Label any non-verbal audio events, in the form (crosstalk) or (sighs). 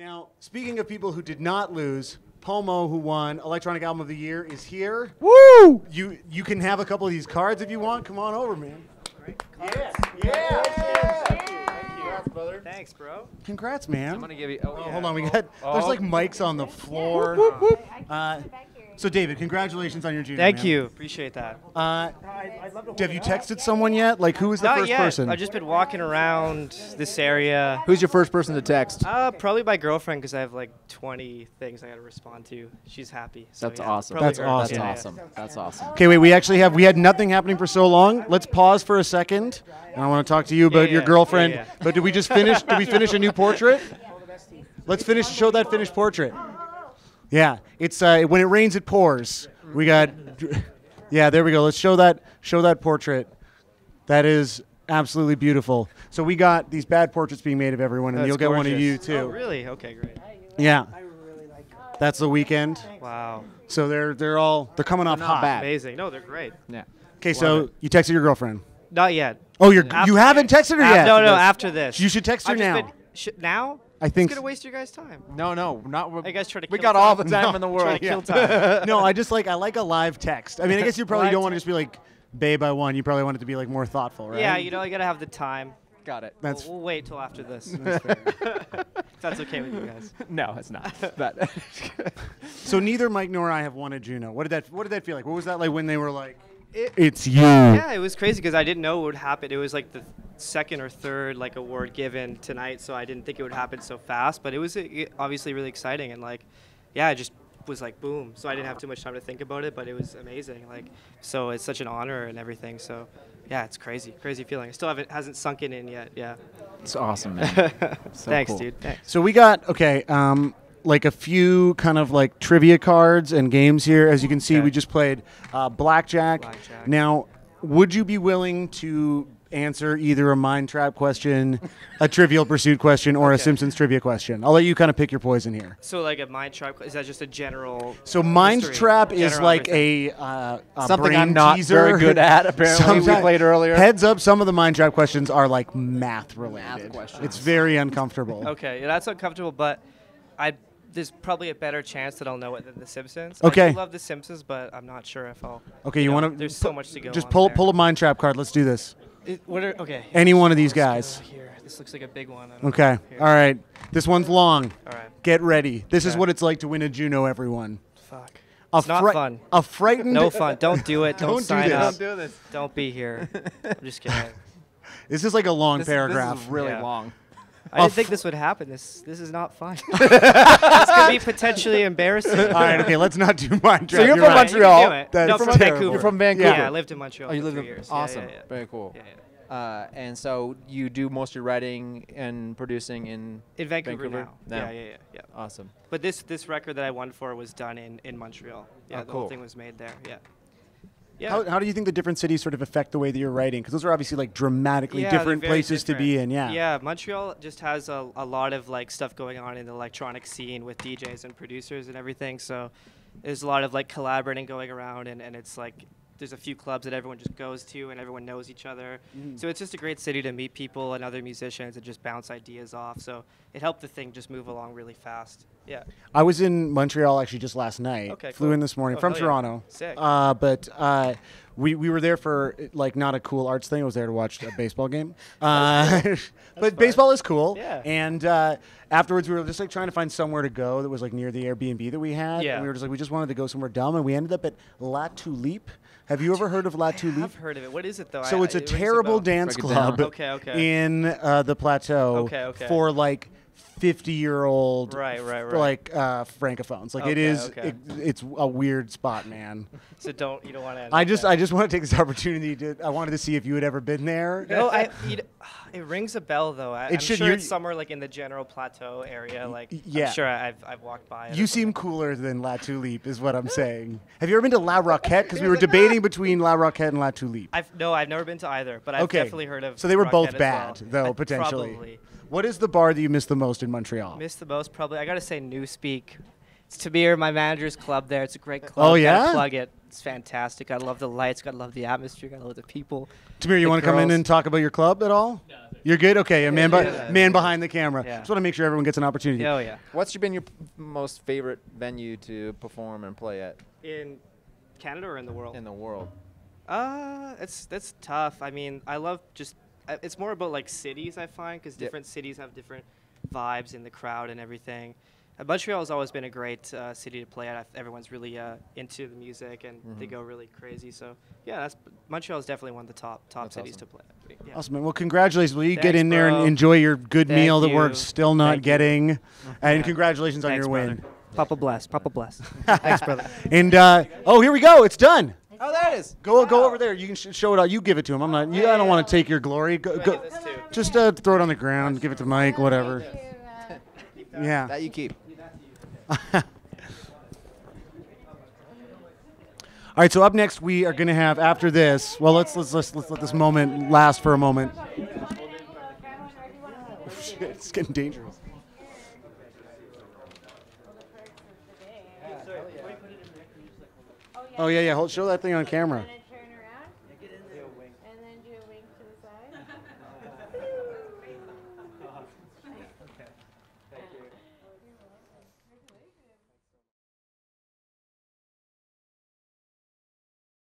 Now, speaking of people who did not lose, Pomo, who won Electronic Album of the Year, is here. Woo! You you can have a couple of these cards if you want. Come on over, man. Yeah. Yeah. Thanks, bro. Congrats, man. I'm gonna give you. Oh, Oh, yeah. hold on, we got. There's Oh. like mics on the floor. Uh, so, David, congratulations on your Juno. Thank man. you. Appreciate that. Uh, have you texted someone yet? Like, who was the Not first yet. person? I've just been walking around this area. Who's your first person to text? Uh, probably my girlfriend because I have like 20 things I got to respond to. She's happy. So That's yeah, awesome. That's awesome. That's Yeah, yeah. awesome. That's awesome. Okay, wait. We actually have. We had nothing happening for so long. Let's pause for a second. And I want to talk to you about Yeah, your yeah, girlfriend. yeah, yeah. But did we just finish? did we finish a new portrait? (laughs) Let's finish. Show that finished portrait. Yeah, it's uh, when it rains, it pours. We got. Yeah, there we go. Let's show that. Show that portrait. That is absolutely beautiful. So we got these bad portraits being made of everyone, and That's you'll get one of you too. Oh, really? Okay, great. Yeah. That's the Weeknd. Wow. So they're they're all they're coming off not hot. bad. Amazing. No, they're great. Yeah. Okay, so you texted your girlfriend. Not yet. Oh, you're After- you haven't texted her Af- yet. No, no, after this. You should text her I've now. been- sh- now? I think It's gonna waste your guys' time. No, no, not. You guys try to We kill got all the time. time No, in the (laughs) Try world. to kill time. (laughs) no, I just like I like a live text. I mean, I guess you probably don't want to just be like, "Babe, I won." You probably want it to be like more thoughtful, right? Yeah, you know, you gotta have the time. Got it. That's We'll, we'll wait till after this. (laughs) That's that's okay with you guys. No, it's not. But so. Neither Mike nor I have won a Juno. What did that What did that feel like? What was that like when they were like, It- "It's you"? Yeah, it was crazy because I didn't know what would happen. It was like the second or third like award given tonight, so I didn't think it would happen so fast. But it was uh, obviously really exciting and like, yeah, I just was like boom. So I didn't have too much time to think about it, but it was amazing. Like, so it's such an honor and everything. So, yeah, it's crazy, crazy feeling. I still haven't hasn't sunk it in yet. Yeah. it's awesome, man. (laughs) So Thanks, cool. dude. Thanks. So we got okay, um, like a few kind of like trivia cards and games here. As you can see, Okay. we just played uh, blackjack. Blackjack. Now, would you be willing to answer either a mind trap question, a Trivial Pursuit question, or a Simpsons trivia question? I'll let you kind of pick your poison here. So like a mind trap is that just a general? So mind history? trap is like a, uh, a Something brain I'm not teaser. very good at, apparently, we Sometimes- played earlier. Heads up, some of the mind trap questions are like math related. Math questions. It's very uncomfortable. Okay, yeah, that's uncomfortable, but I there's probably a better chance that I'll know it than The Simpsons. Okay. I do love The Simpsons, but I'm not sure if I'll. Okay, you know, want to? There's so much to go. Just on pull there. pull a mind trap card. Let's do this. It, what are okay? Any one of these guys. go Here, this looks like a big one. I don't know. Okay. All right. This one's long. All right. Get ready. This is what it's like to win a Juno, everyone. Fuck. A It's not fun. A frightened. No fun. Don't do it. (laughs) Don't, Don't do sign this. up. Don't do this. Don't be here. I'm just kidding. (laughs) This is like a long This, paragraph. this is really Yeah. long. I didn't think this would happen. This this is not fun. (laughs) this could be potentially embarrassing. All right. Okay. Let's not do (laughs) mind trap. So you're from right. Montreal. You can do it. That's no, from terrible. Vancouver. You're from Vancouver. Yeah, I lived in Montreal. Oh, you for lived three in years. Awesome. Yeah, yeah, Very cool. yeah, yeah. Uh, and so you do most of your writing and producing in In Vancouver, Vancouver? now. Now. Yeah, yeah, yeah, yeah. awesome. But this this record that I won for was done in, in Montreal. Yeah, Oh, the whole thing was made there. Yeah. Yeah. How, how do you think the different cities sort of affect the way that you're writing? Because those are obviously like dramatically Yeah, different places to be in. Yeah. Yeah, Montreal just has a, a lot of like stuff going on in the electronic scene with DJs and producers and everything. So there's a lot of like collaborating going around, and, and it's like there's a few clubs that everyone just goes to, and everyone knows each other. Mm-hmm. So it's just a great city to meet people and other musicians and just bounce ideas off. So it helped the thing just move along really fast. Yeah. I was in Montreal actually just last night. Okay, Flew cool. in this morning Oh, from hell yeah. Toronto. Sick. Uh, but uh, we, we were there for like not a cool arts thing. I was there to watch a (laughs) baseball game. Uh, (laughs) but baseball is cool. Yeah. And uh, afterwards, we were just like trying to find somewhere to go that was like near the Airbnb that we had. Yeah. And we were just like, we just wanted to go somewhere dumb, and we ended up at La Tulipe. Have you ever heard of La Tulipe? I've heard of it. What is it though? So I- it's a it terrible dance Break it down. club Okay, okay. in uh, the plateau Okay, okay. for like 50 year old Right, right, right. like uh, francophones. Like it Okay, is okay. it, it's a weird spot, man. (laughs) So don't you don't want to. I just I just want to take this (laughs) opportunity to I wanted to see if you had ever been there. No, I. (sighs) It rings a bell though. I, It I'm should- sure it's somewhere like in the general plateau area. Like yeah. I'm sure I've I've walked by. it You seem cooler than La Tulipe, is what I'm saying. Have you ever been to La Roquette? Because we were (laughs) debating between La Roquette and La Tulipe. I've no, I've never been to either, but I've okay. definitely heard of. So they were both bad, well. though I- potentially. Probably. What is the bar that you miss the most in Montreal? Miss the most probably. I gotta say Newspeak. It's Tamir, my manager's club there. It's a great club. Oh, Gotta yeah? plug it. It's fantastic. I love the lights. Gotta love the atmosphere. Gotta love the people. Tamir, you want to come in and talk about your club at all? No, You're good. Okay, a man, be- Yeah. man behind the camera. Yeah. Just want to make sure everyone gets an opportunity. Oh yeah. What's been your p- most favorite venue to perform and play at In Canada or in the world? in the world? Uh, it's that's tough. I mean, I love just. uh, It's more about like cities I find because Yep. different cities have different vibes in the crowd and everything. Uh, has always been a great uh, city to play at. Everyone's really uh, into the music and they Mhm. go really crazy. So yeah, that's is definitely one of the top top That's cities awesome. to play. at. Yeah. Awesome. Well, congratulations. Will you get Thanks, in there and enjoy your good Thank meal that we're still not Thank you. getting? (laughs) And Yeah. congratulations on Thanks, your win. Papa bless. Papa bless. (laughs) Thanks, brother. And uh, oh, here we go. It's done. Oh, there it is. Go go over there. You can sh- show it out. You give it to him. I'm not. You, I don't want to take your glory. Go, go, give this too? just uh, throw it on the ground. Give it to Mike. Whatever. (laughs) Yeah. That you keep. (laughs) All right. So up next we are going to have after this. Well, let's let's let's, let's let this moment last for a moment. (laughs) It's getting dangerous. Oh yeah, yeah. Hold, show that thing on camera.